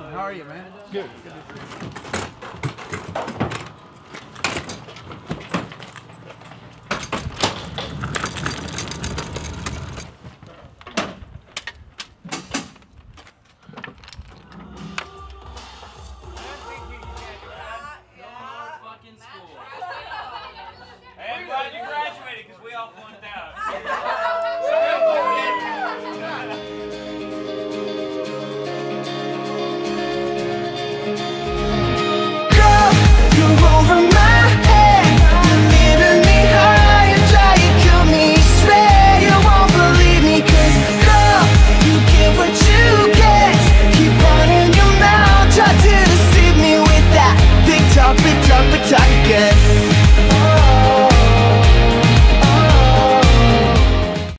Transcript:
morning. How are you, man? Good. Good I'm glad you graduated because we all flunked out.